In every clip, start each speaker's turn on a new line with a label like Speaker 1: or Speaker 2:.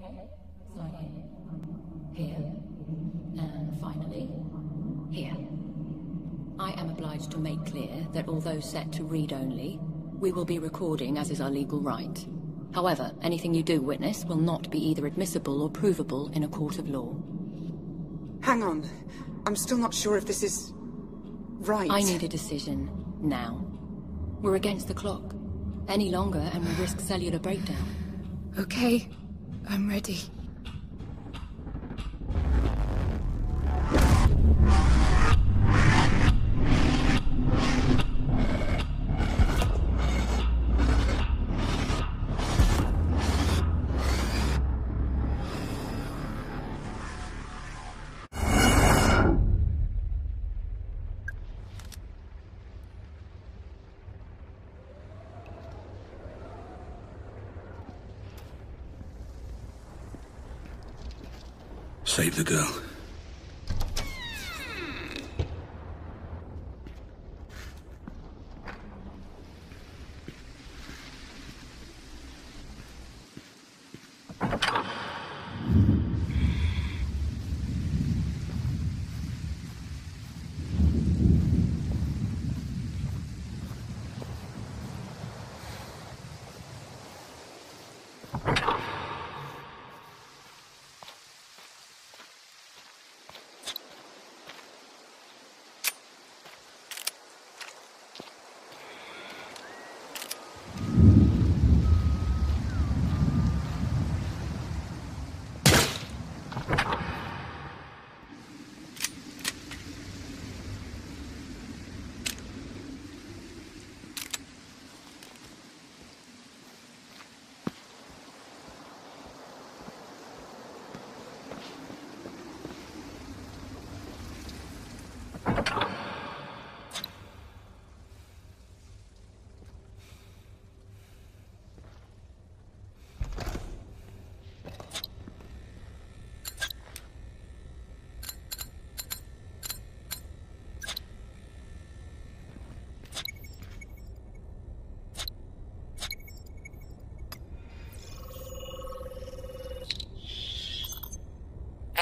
Speaker 1: Here. Here. And finally, here. I am obliged to make clear that although set to read only, we will be recording as is our legal right. However, anything you do witness will not be either admissible or provable in a court of law.
Speaker 2: Hang on. I'm still not sure if this is... right.
Speaker 1: I need a decision, now. We're against the clock. Any longer and we risk cellular breakdown.
Speaker 3: Okay. I'm ready.
Speaker 4: Save the girl.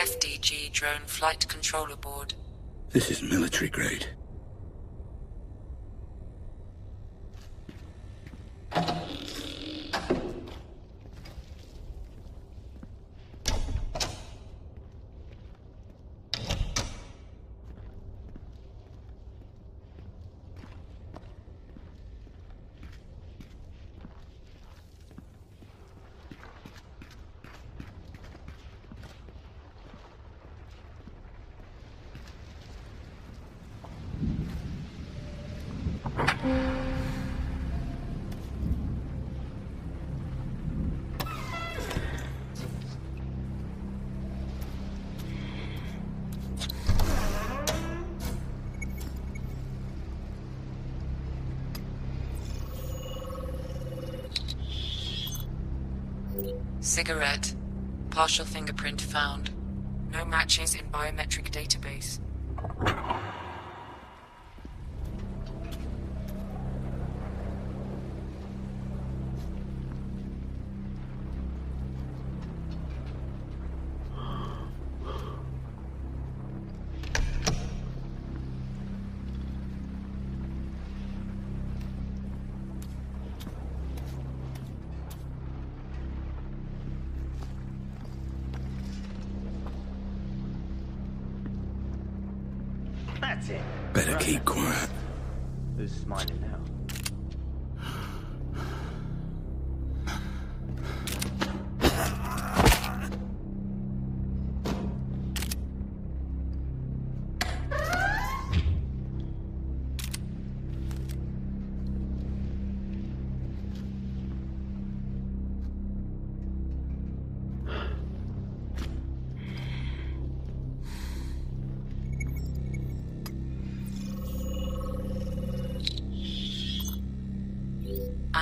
Speaker 5: FDG drone flight controller board.
Speaker 4: This is military grade.
Speaker 5: Cigarette. Partial fingerprint found. No matches in biometric database.
Speaker 6: That's it.
Speaker 4: Better keep quiet.
Speaker 6: Who's smiling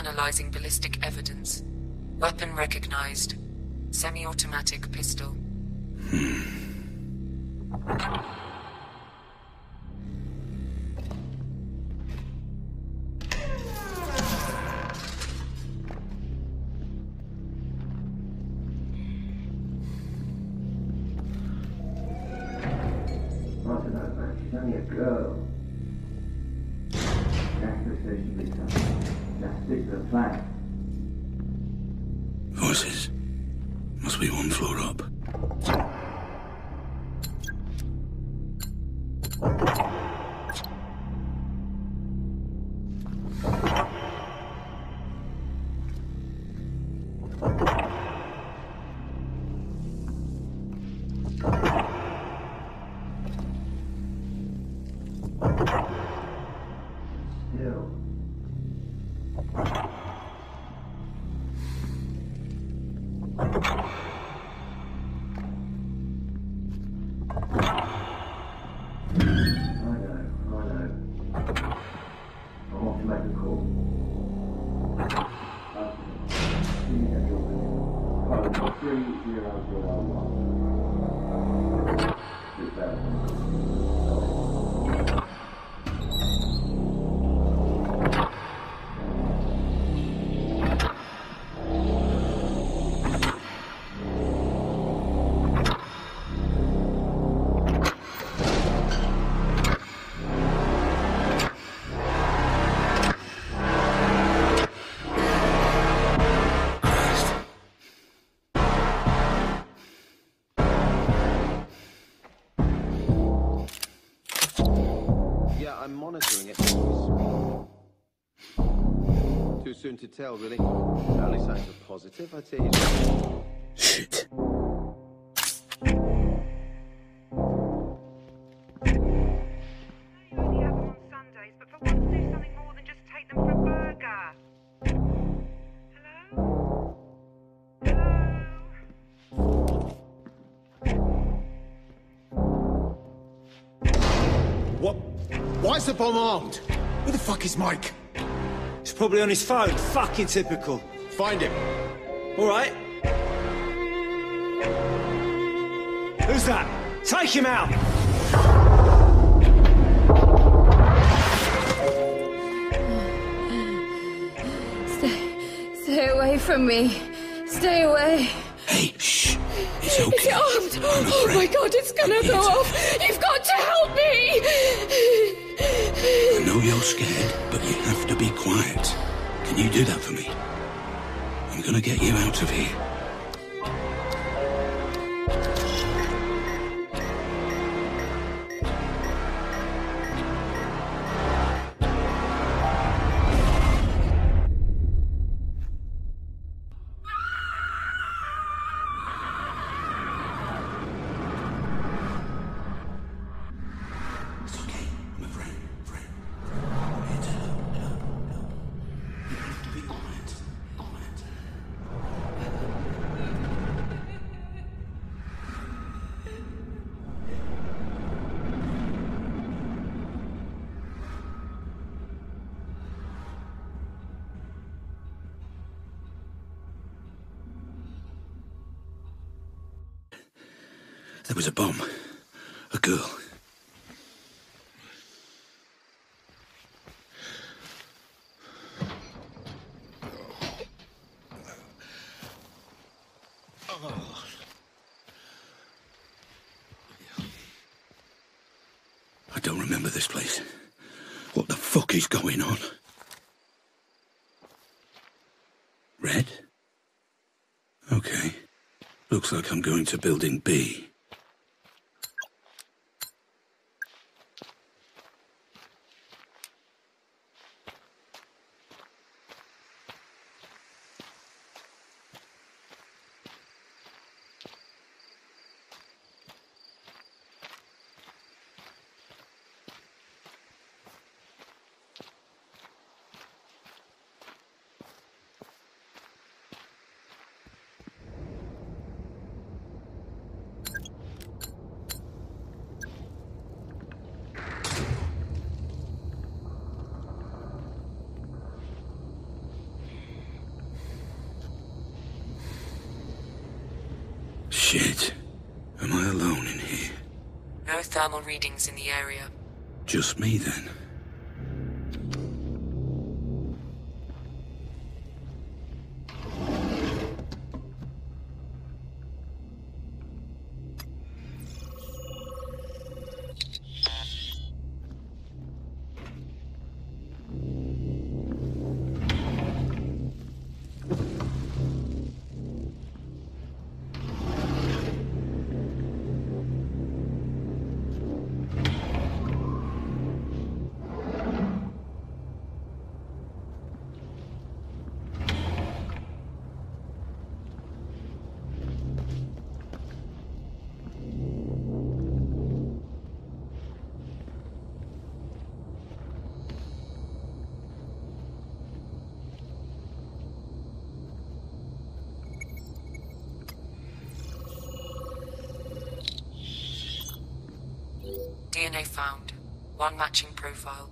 Speaker 5: analyzing ballistic evidence. Weapon recognized. Semi-automatic pistol.
Speaker 4: Hmm. go. Be one floor up.
Speaker 7: Three zero zero one.
Speaker 8: I'm monitoring it. Too soon to tell, really. Early signs are positive, I'd say.
Speaker 4: Shit.
Speaker 9: Why is the bomb armed? Where the fuck is Mike? He's probably on his phone. Fucking typical. Find him. All right. Who's that? Take him out.
Speaker 3: Stay, stay away from me. Stay away.
Speaker 4: Hey, shh. It's
Speaker 3: It's
Speaker 4: okay.
Speaker 3: armed.
Speaker 4: I'm
Speaker 3: Oh my god, it's gonna go off. You've got to help me.
Speaker 4: You're scared, but you have to be quiet. Can you do that for me? I'm gonna get you out of here. There was a bomb. A girl. I don't remember this place. What the fuck is going on? Red? Okay. Looks like I'm going to building B. Shit. Am I alone in here?
Speaker 5: No thermal readings in the area.
Speaker 4: Just me then?
Speaker 5: DNA found. One matching profile.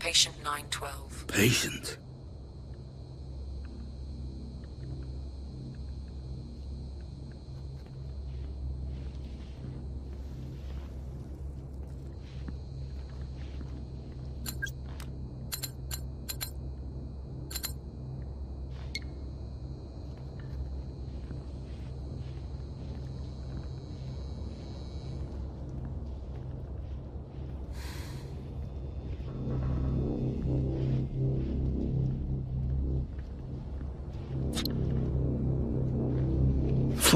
Speaker 5: Patient 912.
Speaker 4: Patient.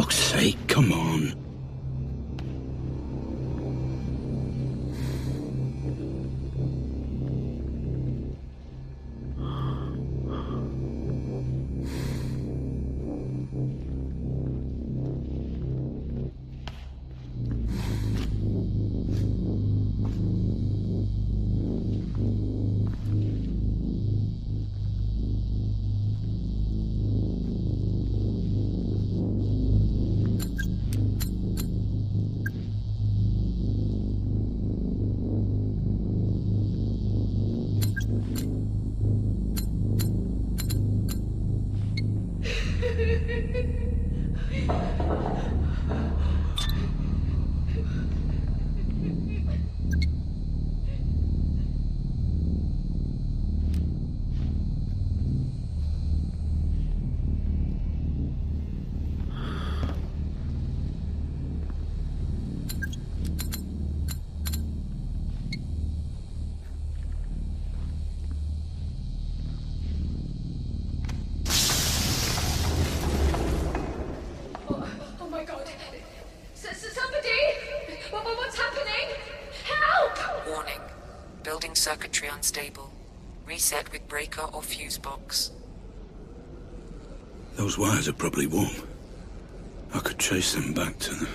Speaker 4: Fuck's sake, come on.
Speaker 5: Unstable. Reset with breaker or fuse box.
Speaker 4: Those wires are probably warm. I could trace them back to them.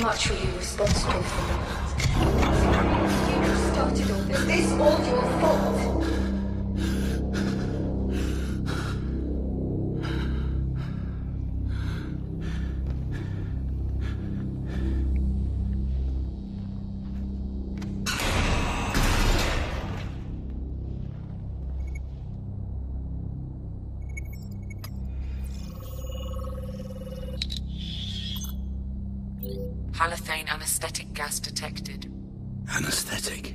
Speaker 3: Much are you responsible for? You started all this. This all your fault.
Speaker 5: Halothane anesthetic gas detected.
Speaker 4: Anesthetic.